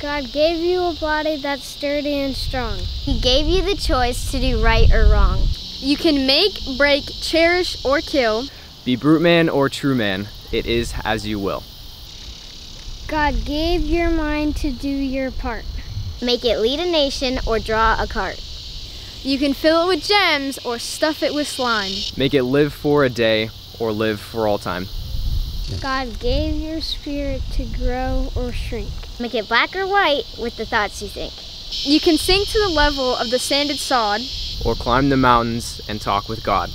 God gave you a body that's sturdy and strong. He gave you the choice to do right or wrong. You can make, break, cherish, or kill. Be brute man or true man, it is as you will. God gave your mind to do your part. Make it lead a nation or draw a cart. You can fill it with gems or stuff it with slime. Make it live for a day or live for all time. God gave your spirit to grow or shrink. Make it black or white with the thoughts you think. You can sink to the level of the sanded sod or climb the mountains and talk with God.